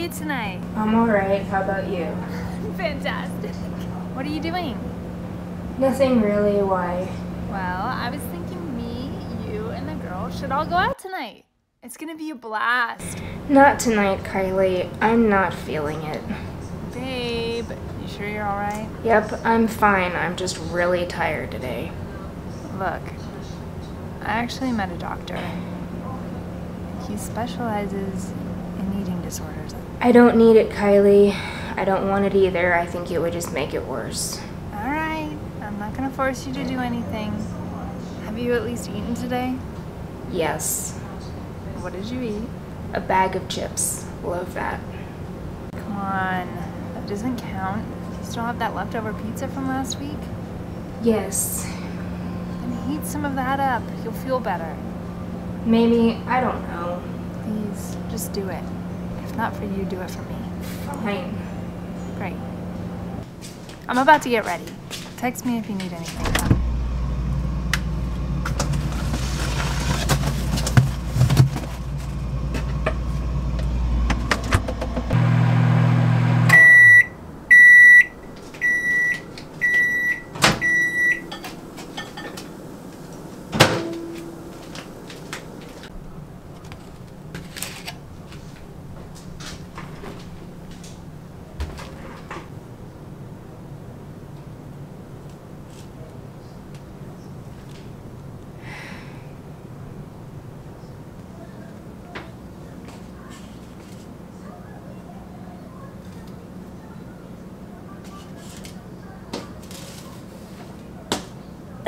you tonight? I'm alright. How about you? Fantastic. What are you doing? Nothing really. Why? Well, I was thinking me, you, and the girl should all go out tonight. It's gonna be a blast. Not tonight, Kylie. I'm not feeling it. Babe, you sure you're alright? Yep, I'm fine. I'm just really tired today. Look, I actually met a doctor. He specializes in eating disorders. I don't need it, Kylie. I don't want it either. I think it would just make it worse. Alright, I'm not gonna force you to do anything. Have you at least eaten today? Yes. What did you eat? A bag of chips. Low fat. Come on, that doesn't count. You still have that leftover pizza from last week? Yes. Then heat some of that up. You'll feel better. Maybe. I don't know. Please, just do it. If not for you, do it for me. Fine. Great. I'm about to get ready. Text me if you need anything.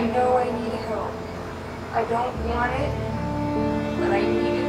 I know I need help. I don't want it, but I need it.